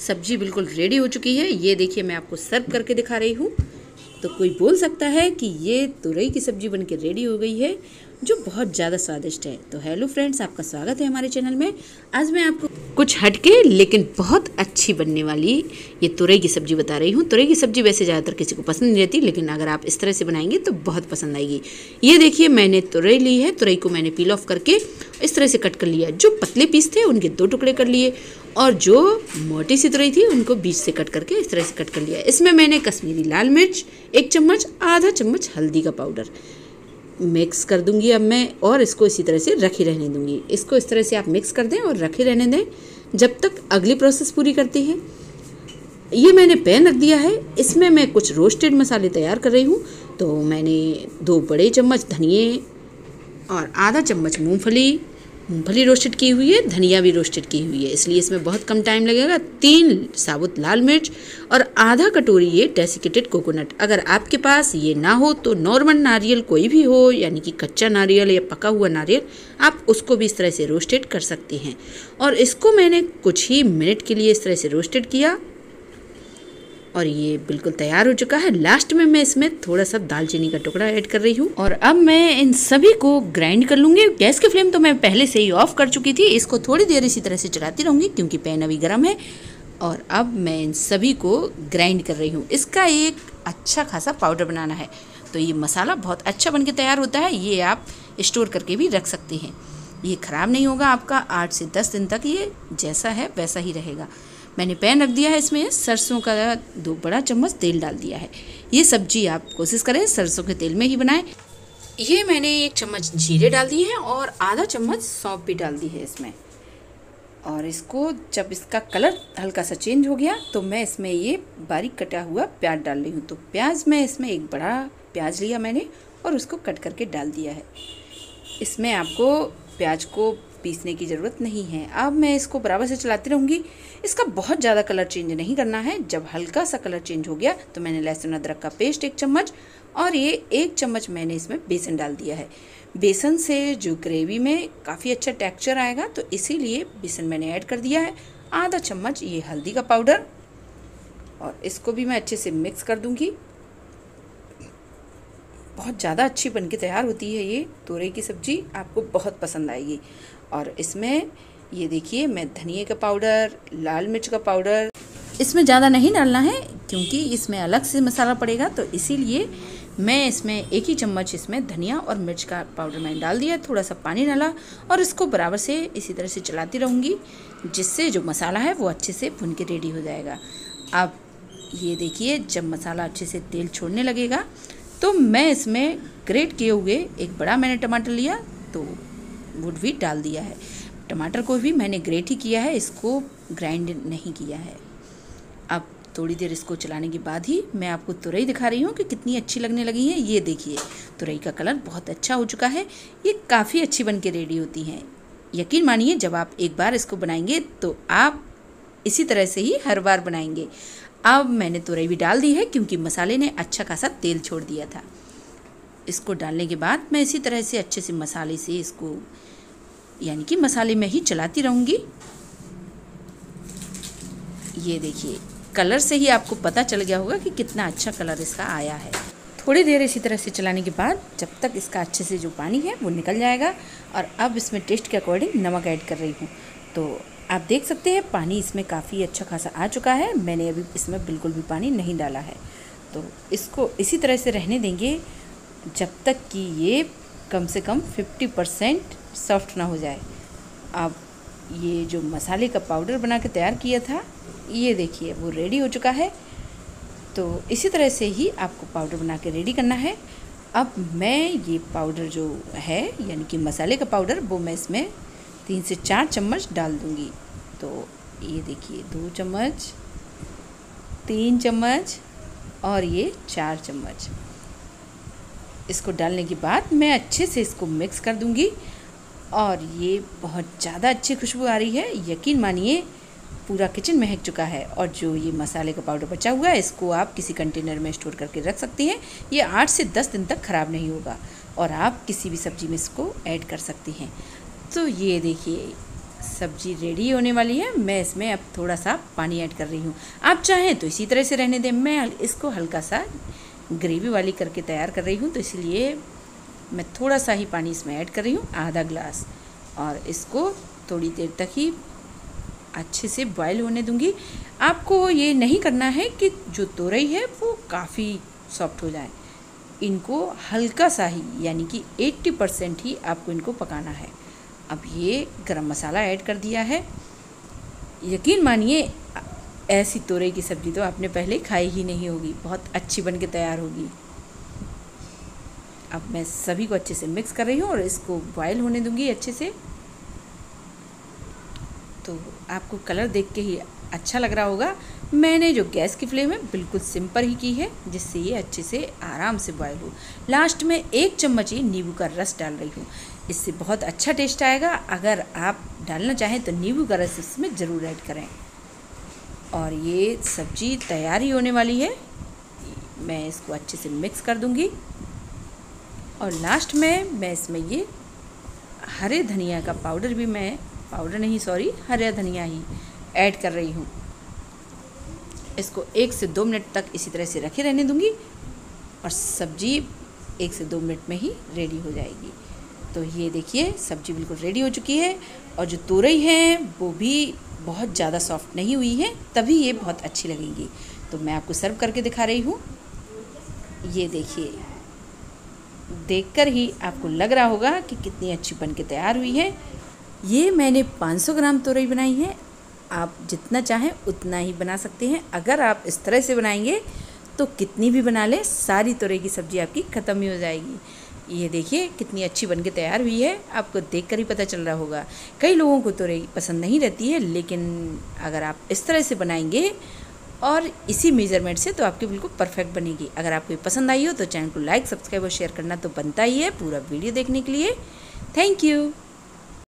सब्ज़ी बिल्कुल रेडी हो चुकी है। ये देखिए, मैं आपको सर्व करके दिखा रही हूँ। तो कोई बोल सकता है कि ये तुरई की सब्ज़ी बनके रेडी हो गई है जो बहुत ज़्यादा स्वादिष्ट है। तो हेलो फ्रेंड्स आपका स्वागत है हमारे चैनल में। आज मैं आपको कुछ हटके, लेकिन बहुत अच्छी बनने वाली ये तुरई की सब्ज़ी बता रही हूँ। तुरई की सब्ज़ी वैसे ज़्यादातर किसी को पसंद नहीं रहती, लेकिन अगर आप इस तरह से बनाएँगे तो बहुत पसंद आएगी। ये देखिए, मैंने तुरई ली है। तुरई को मैंने पील ऑफ़ करके इस तरह से कट कर लिया। जो पतले पीस थे, उनके दो टुकड़े कर लिए। और जो मोटी सी तुरई थी, उनको बीच से कट करके इस तरह से कट कर लिया। इसमें मैंने कश्मीरी लाल मिर्च, एक चम्मच, आधा चम्मच हल्दी का पाउडर मिक्स कर दूँगी अब मैं और इसको इसी तरह से रखी रहने दूँगी। इसको इस तरह से आप मिक्स कर दें और रखे रहने दें जब तक अगली प्रोसेस पूरी करती है। ये मैंने पैन रख दिया है। इसमें मैं कुछ रोस्टेड मसाले तैयार कर रही हूँ। तो मैंने दो बड़े चम्मच धनिए और आधा चम्मच मूंगफली मूंगफली रोस्टेड की हुई है, धनिया भी रोस्टेड की हुई है। इसलिए इसमें बहुत कम टाइम लगेगा। तीन साबुत लाल मिर्च और आधा कटोरी ये डेसिकेटेड कोकोनट अगर आपके पास ये ना हो तो नॉर्मल नारियल कोई भी हो, यानी कि कच्चा नारियल या पका हुआ नारियल, आप उसको भी इस तरह से रोस्टेड कर सकते हैं। और इसको मैंने कुछ ही मिनट के लिए इस तरह से रोस्टेड किया। और ये बिल्कुल तैयार हो चुका है। लास्ट में मैं इसमें थोड़ा सा दालचीनी का टुकड़ा ऐड कर रही हूँ। और अब मैं इन सभी को ग्राइंड कर लूँगी। गैस की फ्लेम तो मैं पहले से ही ऑफ़ कर चुकी थी। इसको थोड़ी देर इसी तरह से चलाती रहूँगी क्योंकि पैन अभी गर्म है। और अब मैं इन सभी को ग्राइंड कर रही हूँ। इसका एक अच्छा खासा पाउडर बनाना है। तो ये मसाला बहुत अच्छा बन के तैयार होता है। ये आप स्टोर करके भी रख सकते हैं। ये ख़राब नहीं होगा आपका। आठ से दस दिन तक ये जैसा है, वैसा ही रहेगा। मैंने पैन रख दिया है इसमें, सरसों का दो बड़ा चम्मच तेल डाल दिया है। ये सब्ज़ी आप कोशिश करें सरसों के तेल में ही बनाएँ। ये मैंने एक चम्मच जीरे डाल दिए हैं और आधा चम्मच सौंप भी डाल दी है इसमें। और इसको जब इसका कलर हल्का सा चेंज हो गया तो मैं इसमें ये बारीक कटा हुआ प्याज डाल रही हूँ। तो प्याज में इसमें एक बड़ा प्याज लिया मैंने और उसको कट करके डाल दिया है। इसमें आपको प्याज को पीसने की ज़रूरत नहीं है। अब मैं इसको बराबर से चलाती रहूँगी। इसका बहुत ज़्यादा कलर चेंज नहीं करना है। जब हल्का सा कलर चेंज हो गया तो मैंने लहसुन, अदरक का पेस्ट एक चम्मच और ये एक चम्मच मैंने इसमें बेसन डाल दिया है। बेसन से जो ग्रेवी में काफ़ी अच्छा टेक्सचर आएगा तो इसीलिए बेसन मैंने ऐड कर दिया है। आधा चम्मच ये हल्दी का पाउडर और इसको भी मैं अच्छे से मिक्स कर दूँगी। बहुत ज़्यादा अच्छी बन के तैयार होती है ये तोरे की सब्ज़ी। आपको बहुत पसंद आएगी। और इसमें, ये देखिए, मैं धनिए का पाउडर लाल मिर्च का पाउडर इसमें ज़्यादा नहीं डालना है, क्योंकि इसमें अलग से मसाला पड़ेगा तो इसीलिए मैं इसमें एक ही चम्मच इसमें धनिया और मिर्च का पाउडर मैंने डाल दिया थोड़ा सा पानी डाला और इसको बराबर से इसी तरह से चलाती रहूँगी, जिससे जो मसाला है वो अच्छे से भुन के रेडी हो जाएगा। अब ये देखिए, जब मसाला अच्छे से तेल छोड़ने लगेगा तो मैं इसमें ग्रेट किए हुए एक बड़ा मैंने टमाटर लिया तो वुड भी डाल दिया है। टमाटर को भी मैंने ग्रेट ही किया है, इसको ग्राइंड नहीं किया है। अब थोड़ी देर इसको चलाने के बाद ही मैं आपको तुरई दिखा रही हूँ कि कितनी अच्छी लगने लगी है। ये देखिए, तुरई का कलर बहुत अच्छा हो चुका है। ये काफ़ी अच्छी बन के रेडी होती हैं। यकीन मानिए, जब आप एक बार इसको बनाएँगे तो आप इसी तरह से ही हर बार बनाएँगे। अब मैंने तुरई भी डाल दी है, क्योंकि मसाले ने अच्छा खासा तेल छोड़ दिया था। इसको डालने के बाद मैं इसी तरह से अच्छे से मसाले से इसको, यानी कि मसाले में ही चलाती रहूँगी। ये देखिए, कलर से ही आपको पता चल गया होगा कि कितना अच्छा कलर इसका आया है। थोड़ी देर इसी तरह से चलाने के बाद जब तक इसका अच्छे से जो पानी है वो निकल जाएगा और अब इसमें टेस्ट के अकॉर्डिंग नमक ऐड कर रही हूँ। तो आप देख सकते हैं, पानी इसमें काफ़ी अच्छा खासा आ चुका है। मैंने अभी इसमें बिल्कुल भी पानी नहीं डाला है। तो इसको इसी तरह से रहने देंगे। जब तक कि ये कम से कम 50 परसेंट सॉफ्ट ना हो जाए। अब ये जो मसाले का पाउडर बना के तैयार किया था, ये देखिए, वो रेडी हो चुका है। तो इसी तरह से ही आपको पाउडर बना के रेडी करना है। अब मैं ये पाउडर जो है, यानी कि मसाले का पाउडर वो मैं इसमें तीन से चार चम्मच डाल दूँगी। तो ये देखिए, दो चम्मच, तीन चम्मच और ये चार चम्मच। इसको डालने के बाद मैं अच्छे से इसको मिक्स कर दूँगी। और ये बहुत ज़्यादा अच्छी खुशबू आ रही है। यकीन मानिए, पूरा किचन महक चुका है। और जो ये मसाले का पाउडर बचा हुआ है, इसको आप किसी कंटेनर में स्टोर करके रख सकती हैं। ये आठ से दस दिन तक ख़राब नहीं होगा। और आप किसी भी सब्ज़ी में इसको ऐड कर सकती हैं। तो ये देखिए, सब्ज़ी रेडी होने वाली है। मैं इसमें अब थोड़ा सा पानी ऐड कर रही हूँ। आप चाहें तो इसी तरह से रहने दें। मैं इसको हल्का सा ग्रेवी वाली करके तैयार कर रही हूँ तो इसलिए मैं थोड़ा सा ही पानी इसमें ऐड कर रही हूँ, आधा ग्लास और इसको थोड़ी देर तक ही अच्छे से बॉयल होने दूँगी। आपको ये नहीं करना है कि जो तोरई है, वो काफ़ी सॉफ्ट हो जाए। इनको हल्का सा ही, यानी कि 80 परसेंट ही आपको इनको पकाना है। अब ये गरम मसाला ऐड कर दिया है। यकीन मानिए ऐसी तोरई की सब्ज़ी तो आपने पहले खाई ही नहीं होगी। बहुत अच्छी बन के तैयार होगी। अब मैं सभी को अच्छे से मिक्स कर रही हूँ और इसको बॉयल होने दूँगी अच्छे से। तो आपको कलर देख के ही अच्छा लग रहा होगा। मैंने जो गैस की फ्लेम है, बिल्कुल सिंपल ही की है, जिससे ये अच्छे से आराम से बॉयल हो। लास्ट में एक चम्मच ही नींबू का रस डाल रही हूँ। इससे बहुत अच्छा टेस्ट आएगा। अगर आप डालना चाहें तो नींबू का रस इसमें ज़रूर ऐड करें। और ये सब्ज़ी तैयारी होने वाली है। मैं इसको अच्छे से मिक्स कर दूँगी। और लास्ट में मैं इसमें ये हरे धनिया का पाउडर भी मैं पाउडर नहीं सॉरी हरा धनिया ही ऐड कर रही हूँ। इसको एक से दो मिनट तक इसी तरह से रखे रहने दूँगी और सब्ज़ी एक से दो मिनट में ही रेडी हो जाएगी। तो ये देखिए, सब्ज़ी बिल्कुल रेडी हो चुकी है और जो तोरई है, वो भी बहुत ज़्यादा सॉफ्ट नहीं हुई है, तभी ये बहुत अच्छी लगेंगी। तो मैं आपको सर्व करके दिखा रही हूँ। ये देखिए, देखकर ही आपको लग रहा होगा कि कितनी अच्छी बन के तैयार हुई है। ये मैंने 500 ग्राम तोरई बनाई है। आप जितना चाहें उतना ही बना सकते हैं। अगर आप इस तरह से बनाएँगे तो कितनी भी बना लें, सारी तोरई की सब्ज़ी आपकी ख़त्म ही हो जाएगी। ये देखिए, कितनी अच्छी बन के तैयार हुई है। आपको देख कर ही पता चल रहा होगा। कई लोगों को तो पसंद नहीं रहती है, लेकिन अगर आप इस तरह से बनाएँगे और इसी मेज़रमेंट से तो आपकी बिल्कुल परफेक्ट बनेगी। अगर आपको ये पसंद आई हो तो चैनल को लाइक सब्सक्राइब और शेयर करना तो बनता ही है पूरा वीडियो देखने के लिए। Thank you